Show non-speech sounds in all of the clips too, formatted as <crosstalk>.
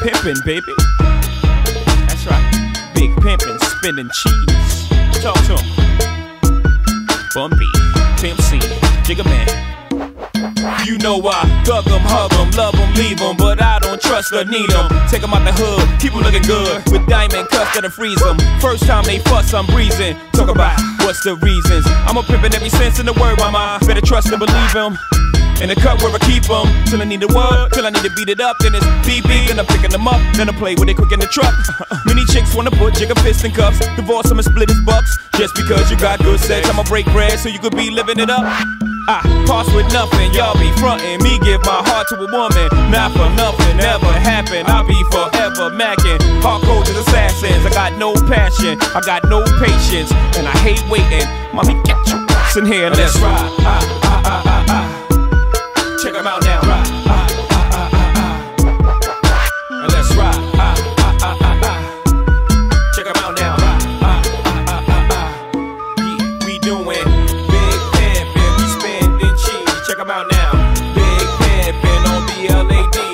pimpin', baby. That's right. Big pimpin', spinning cheese. Talk to him. Bun B, Pimp C, Jigga Man. You know I thug 'em, hug 'em, love 'em, leave 'em, but I don't trust or need 'em. Take 'em out the hood, keep 'em looking good with diamond cuts that'll freeze 'em. First time they fuss, I'm breezing. Talk about what's the reasons. I'm a pimpin' every sense in the word, mama. Better trust and believe. In the cut where I keep 'em till I need the word, till I need to beat it up. Then it's beep, then I'm picking them up, then I play with it quick in the truck. <laughs> Many chicks wanna put Jigga fist in cuffs, divorce and split his bucks. Just because you got good sex, I'ma break bread so you could be living it up. I pass with nothing, y'all be frontin'. Me give my heart to a woman, not for nothing, never happen. I'll be forever macking. Hardcore as assassins, I got no passion, I got no patience, and I hate waiting. Mommy, get your ass in here, let's ride. Ah, ah, doing big pimpin', we spending cheese. Check 'em out now. Big pimpin' on BLADs.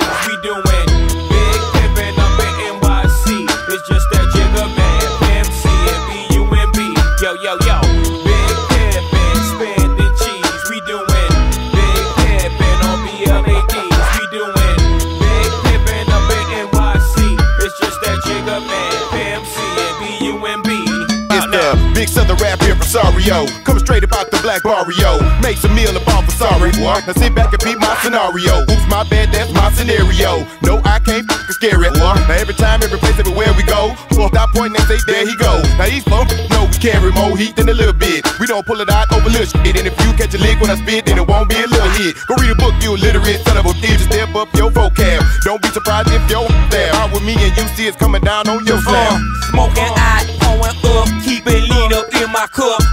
Coming straight about the black barrio. Make some meal about for sorry, boy. Now sit back and beat my scenario. Oops, my bad, that's my scenario. No, I can't f scare it, boy. Now every time, every place, everywhere we go, stop pointing and say, there he go. Now these folks know we carry more heat than a little bit. We don't pull it out over little shit. And if you catch a lick when I spit, then it won't be a little hit. Go read a book, you illiterate son of a bitch. Just step up your vocab. Don't be surprised if your there. Out with me and you see it's coming down on your uh, slab. Smoking out, pouring up, keep it lean up in my cup.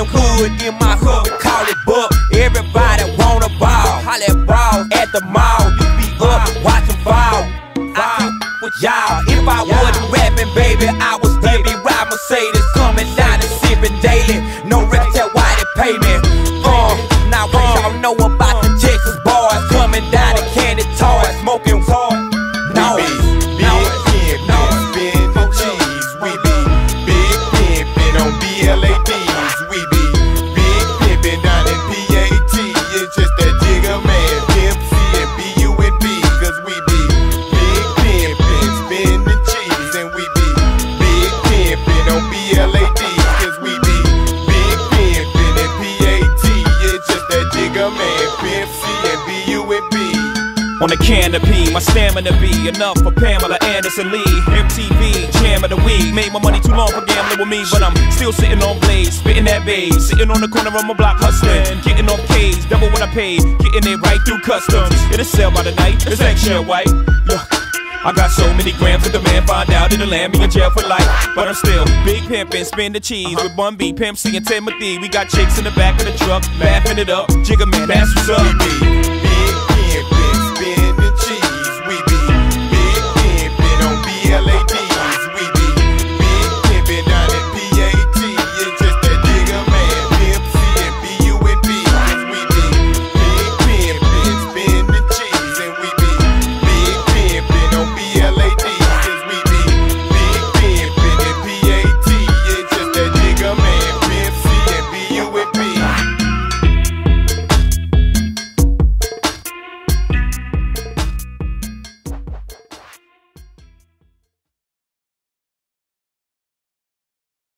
All my car and wood in my hood, call it buck. Everybody wanna ball, holla at ball at the mall. You be up, watching ball. I with y'all. If I wasn't rapping, baby, I would still be riding Mercedes, coming down and sipping daily. No record tell why they pay me. Uh, now what y'all know about Pimp and B-U-N-B. On the canopy, my stamina be enough for Pamela Anderson Lee. MTV, jam of the week. Made my money too long for gambling with me, but I'm still sitting on blades, spitting that babe. Sitting on the corner of my block hustling, getting off K's, double what I paid, getting it right through customs. It'll sell by the night, it's extra white. Look. I got so many grams that the man find out it'll land me in jail for life. But I'm still big pimpin', spin the cheese with Bun B, Pimp C, and Timothy. We got chicks in the back of the truck, laughing it up. Jigga man, that's what's up.